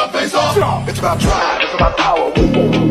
your face off. It's about drive, it's about power.